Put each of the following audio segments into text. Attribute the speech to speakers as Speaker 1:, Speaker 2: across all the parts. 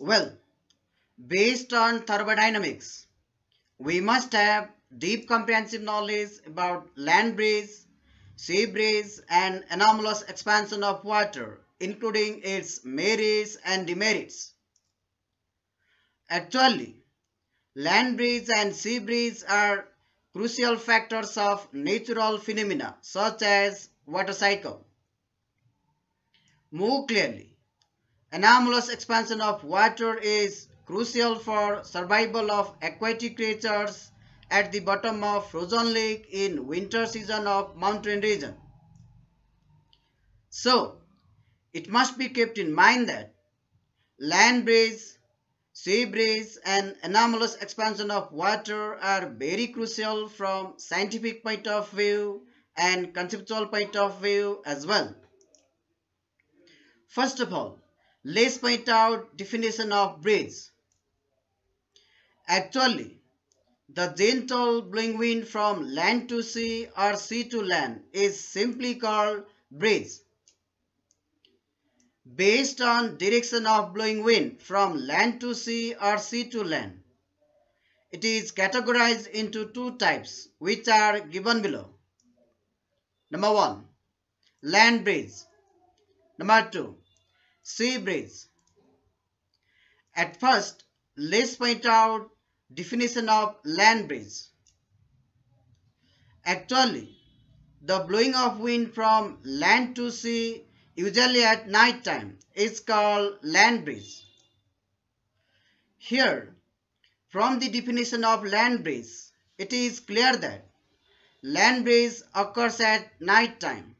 Speaker 1: Well, based on thermodynamics, we must have deep comprehensive knowledge about land breeze, sea breeze and anomalous expansion of water, including its merits and demerits. Actually, land breeze and sea breeze are crucial factors of natural phenomena such as water cycle. More clearly, anomalous expansion of water is crucial for survival of aquatic creatures at the bottom of frozen lake in winter season of mountain region. So, it must be kept in mind that land breeze, sea breeze and anomalous expansion of water are very crucial from scientific point of view and conceptual point of view as well. First of all, let's point out definition of breeze. Actually, the gentle blowing wind from land to sea or sea to land is simply called breeze. Based on direction of blowing wind from land to sea or sea to land, it is categorized into two types which are given below. Number 1. Land breeze. Number 2. Sea breeze. At first, let's point out Definition of land breeze. Actually, the blowing of wind from land to sea usually at night time is called land breeze. Here, from the definition of land breeze, it is clear that land breeze occurs at night time.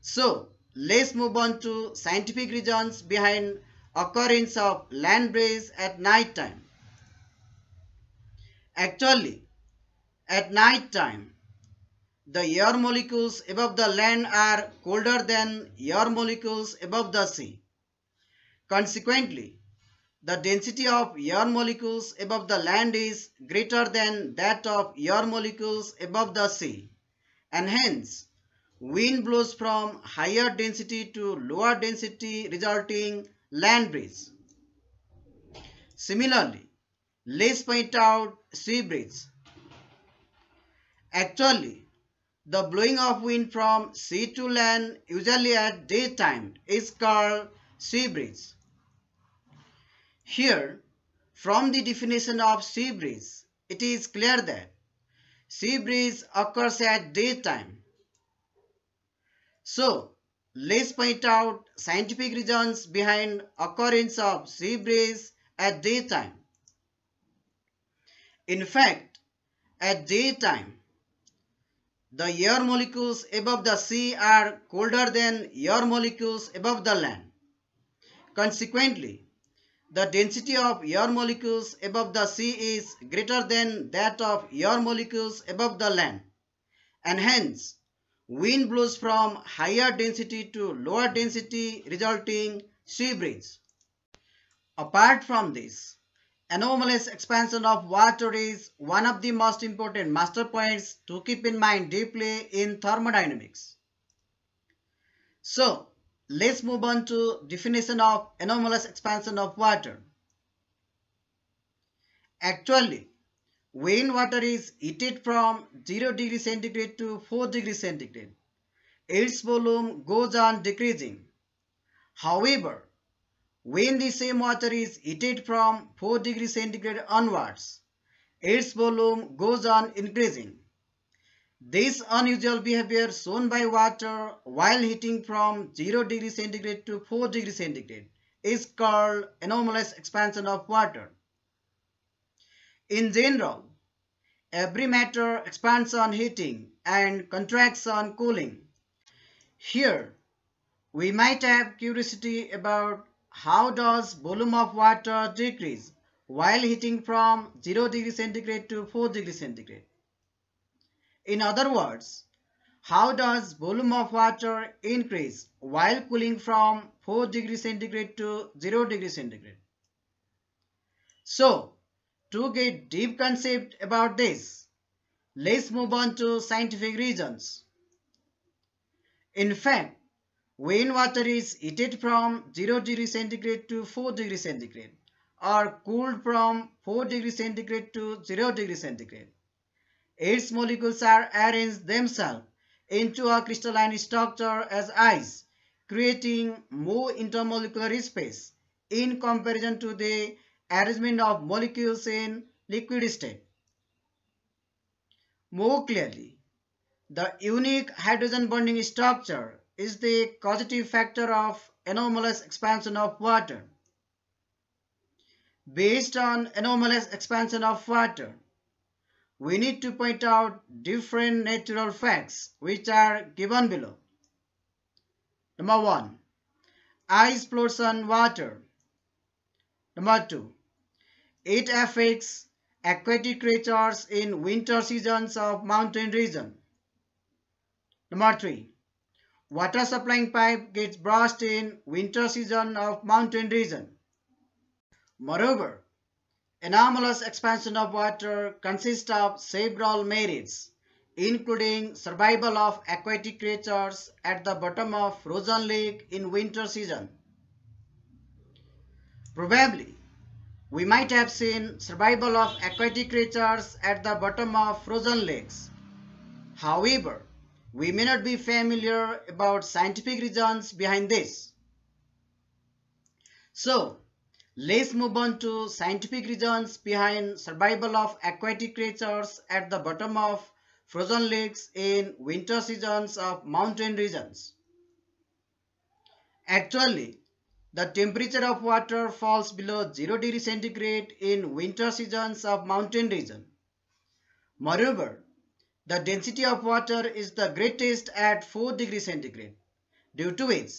Speaker 1: So, let's move on to scientific reasons behind occurrence of land breeze at night time. Actually, at night time, the air molecules above the land are colder than air molecules above the sea. Consequently, the density of air molecules above the land is greater than that of air molecules above the sea and hence wind blows from higher density to lower density resulting land breeze. Similarly, Let's point out sea breeze. Actually, the blowing of wind from sea to land usually at daytime is called sea breeze. Here, from the definition of sea breeze, it is clear that sea breeze occurs at daytime. So, let's point out scientific reasons behind occurrence of sea breeze at daytime. In fact, at daytime, the air molecules above the sea are colder than air molecules above the land. Consequently, the density of air molecules above the sea is greater than that of air molecules above the land and hence wind blows from higher density to lower density resulting sea breeze. Apart from this, Anomalous expansion of water is one of the most important master points to keep in mind deeply in thermodynamics. So, let's move on to definition of anomalous expansion of water. Actually, when water is heated from 0 degree centigrade to 4 degree centigrade, its volume goes on decreasing. However, when the same water is heated from 4 degree centigrade onwards, its volume goes on increasing. This unusual behavior shown by water while heating from 0 degree centigrade to 4 degree centigrade is called anomalous expansion of water. In general, every matter expands on heating and contracts on cooling. Here, we might have curiosity about how does volume of water decrease while heating from 0 degree centigrade to 4 degree centigrade? In other words, how does volume of water increase while cooling from 4 degree centigrade to 0 degree centigrade? So, to get deep concept about this, let's move on to scientific reasons. In fact, when water is heated from 0 degree centigrade to 4 degree centigrade or cooled from 4 degree centigrade to 0 degree centigrade. Its molecules are arranged themselves into a crystalline structure as ice, creating more intermolecular space in comparison to the arrangement of molecules in liquid state. More clearly, the unique hydrogen bonding structure is the causative factor of anomalous expansion of water. Based on anomalous expansion of water, we need to point out different natural facts which are given below. Number 1. Ice floats on water. Number 2. It affects aquatic creatures in winter seasons of mountain region. Number 3. Water supplying pipe gets burst in winter season of mountain region. Moreover, anomalous expansion of water consists of several merits, including survival of aquatic creatures at the bottom of frozen lake in winter season. Probably, we might have seen survival of aquatic creatures at the bottom of frozen lakes. However, we may not be familiar about scientific reasons behind this. So, let's move on to scientific reasons behind survival of aquatic creatures at the bottom of frozen lakes in winter seasons of mountain regions. Actually, the temperature of water falls below 0 degree centigrade in winter seasons of mountain region. Moreover, the density of water is the greatest at 4 degree centigrade, due to which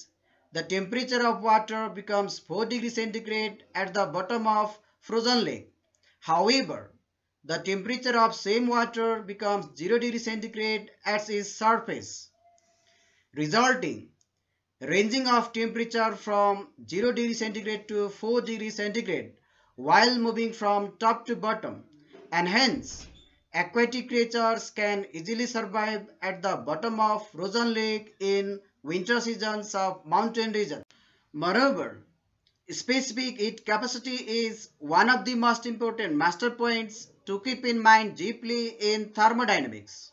Speaker 1: the temperature of water becomes 4 degree centigrade at the bottom of frozen lake. However, the temperature of same water becomes 0 degree centigrade at its surface, resulting ranging of temperature from 0 degree centigrade to 4 degree centigrade while moving from top to bottom and hence Aquatic creatures can easily survive at the bottom of frozen lake in winter seasons of mountain region. Moreover, specific heat capacity is one of the most important master points to keep in mind deeply in thermodynamics.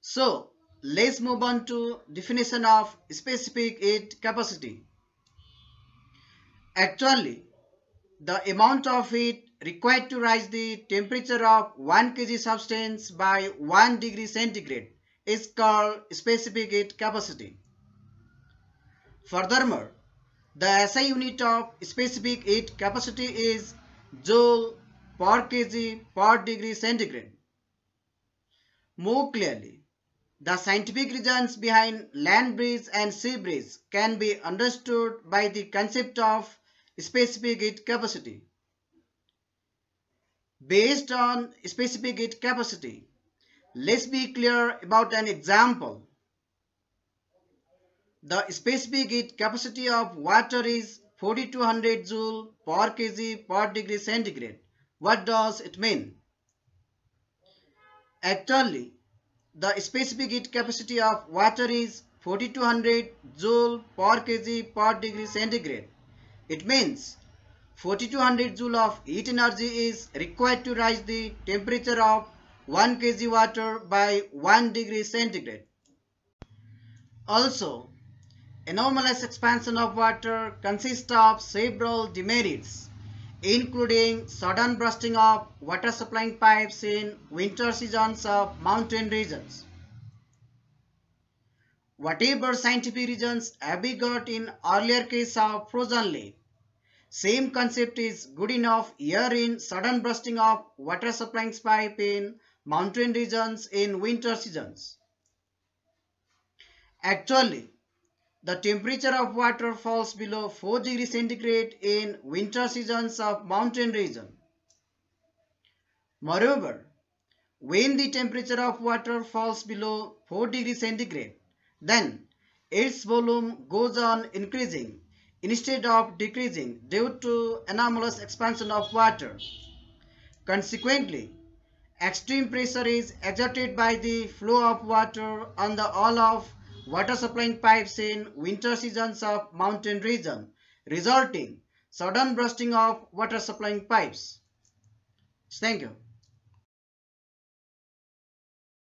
Speaker 1: So, let's move on to definition of specific heat capacity. Actually, the amount of heat required to rise the temperature of 1 kg substance by 1 degree centigrade is called specific heat capacity. Furthermore, the SI unit of specific heat capacity is joule per kg per degree centigrade. More clearly, the scientific reasons behind land breeze and sea breeze can be understood by the concept of specific heat capacity. Based on specific heat capacity, let's be clear about an example. The specific heat capacity of water is 4200 joule per kg per degree centigrade. What does it mean? Actually, the specific heat capacity of water is 4200 joule per kg per degree centigrade. It means 4200 joule of heat energy is required to rise the temperature of 1 kg water by 1 degree centigrade. Also, anomalous expansion of water consists of several demerits, including sudden bursting of water supplying pipes in winter seasons of mountain regions. Whatever scientific reasons have we got in earlier case of frozen lake, same concept is good enough here in sudden bursting of water supplying pipe in mountain regions in winter seasons. Actually, the temperature of water falls below 4 degrees centigrade in winter seasons of mountain region. Moreover, when the temperature of water falls below 4 degrees centigrade, then its volume goes on increasing instead of decreasing due to anomalous expansion of water. Consequently, extreme pressure is exerted by the flow of water on the wall of water supplying pipes in winter seasons of mountain region, resulting sudden bursting of water supplying pipes. Thank you.